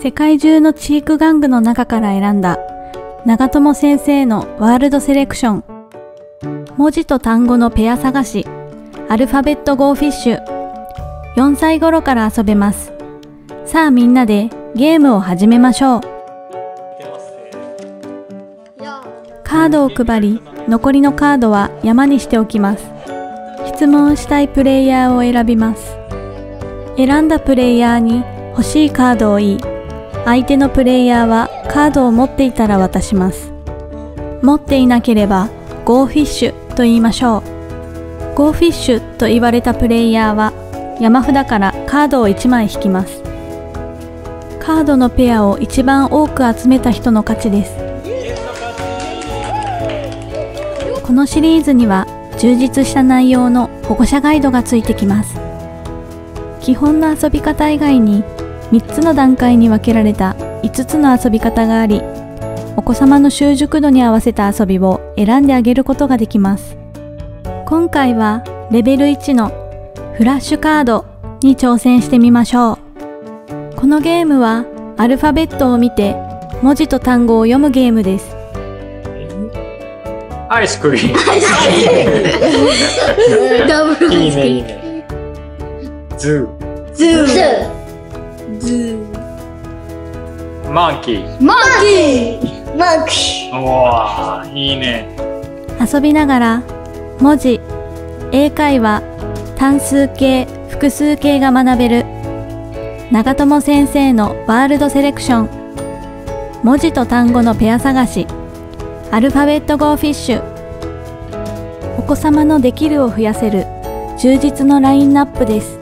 世界中の知育玩具の中から選んだ。長友先生のワールドセレクション。文字と単語のペア探し。アルファベットゴーフィッシュ。4歳頃から遊べます。さあみんなでゲームを始めましょう。カードを配り残りのカードは山にしておきます。質問したいプレイヤーを選びます。選んだプレイヤーに欲しいカードを言い。相手のプレイヤーはカードを持っていたら渡します。持っていなければゴーフィッシュと言いましょう。ゴーフィッシュと言われたプレイヤーは山札からカードを1枚引きます。カードのペアを一番多く集めた人の勝ちです。このシリーズには充実した内容の保護者ガイドがついてきます。基本の遊び方以外に3つの段階に分けられた5つの遊び方がありお子様の習熟度に合わせた遊びを選んであげることができます。今回はレベル1のフラッシュカードに挑戦してみましょう。このゲームはアルファベットを見て文字と単語を読むゲームです。アイスクリーム。ダブルいいね、いいね。ズズー。ズマンキー。ーマンキーマンキおー、いいね。遊びながら文字。英会話。単数形。複数形が学べる。長友先生のワールドセレクション。文字と単語のペア探し。アルファベットゴーフィッシュ。お子様のできるを増やせる。充実のラインナップです